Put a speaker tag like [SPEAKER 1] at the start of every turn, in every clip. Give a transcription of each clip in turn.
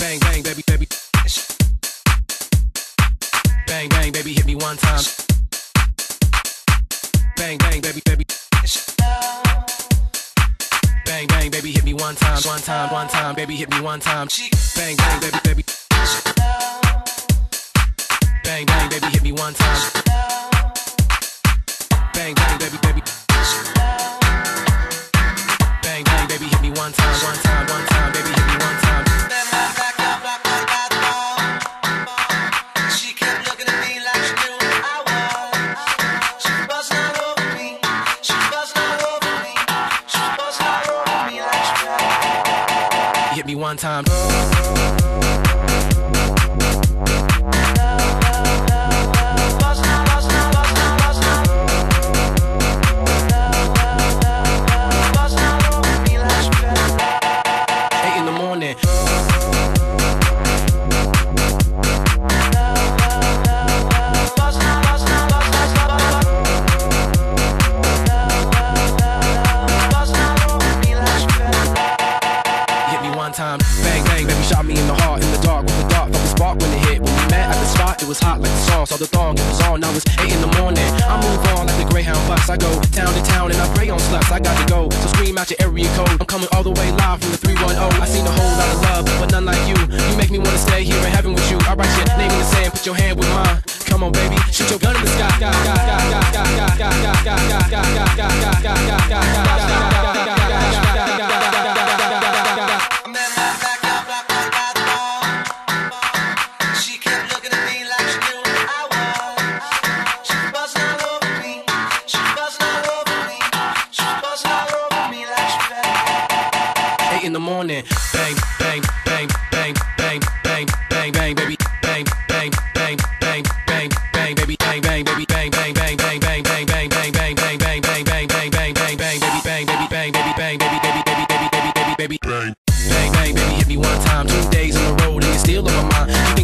[SPEAKER 1] Bang, bang, baby, baby. Bang, bang, baby, hit me one time. Bang, bang, baby, baby. Bang, bang, baby, hit me one time, one time, one time, baby, hit me one time. Bang, bang, baby, baby. Bang, bang, baby, hit me one time. Hit me one time. Bang, bang, baby, shot me in the heart, in the dark, with the dark, felt the spark when it hit. When we met at the spot, it was hot like the song, saw the thong, it was on. Now it's eight in the morning. I move on like the Greyhound bus. I go town to town and I prey on sluts. I got to go, so scream out your area code. I'm coming all the way live from the 310. I seen a whole lot of love, but none like you. You make me wanna stay here in heaven with you. I write your name in the sand, put your hand with mine. Come on, baby, In the morning. Bang, bang, bang, bang, bang, bang, bang, bang, baby. Bang, bang, bang, bang, bang, bang, baby. Bang, bang, baby. Bang, bang, bang, bang, bang, bang, bang, bang, bang, bang, bang, bang, bang, bang, bang, bang, bang, baby. Bang, baby, bang, baby, bang, baby, baby, baby, baby, baby, baby, baby. Bang, bang, baby, hit me one time. Two days on the road and you're still on my mind.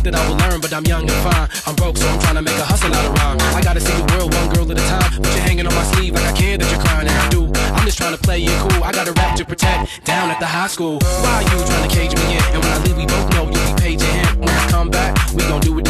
[SPEAKER 1] That I will learn, but I'm young and fine. I'm broke, so I'm trying to make a hustle out of rhyme. I gotta see the world one girl at a time. But you're hanging on my sleeve like I care that you're crying, and I do. I'm just trying to play it cool. I got a rap to protect down at the high school. Why are you trying to cage me in? And when I leave, we both know you'll be paging him. When I come back, we gon' do it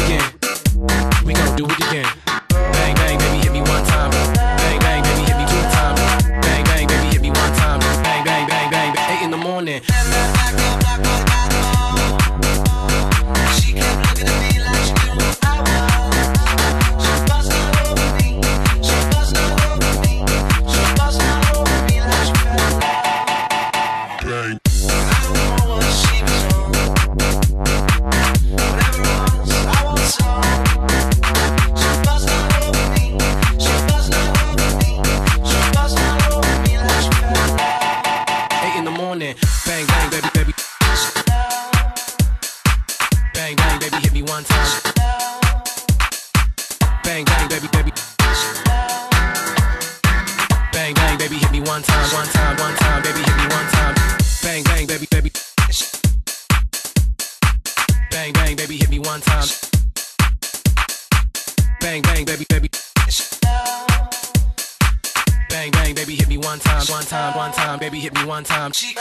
[SPEAKER 1] Bang, bang, baby, hit me one time. Bang, bang, baby, baby. Bang, bang, baby, hit me one time, one time, one time, baby, hit me one time. Bang, bang, baby, baby. Bang, bang, baby, hit me one time. Bang, bang, baby, baby. Bang, bang, baby, hit me one time, one time, one time, baby, hit me one time.
[SPEAKER 2] She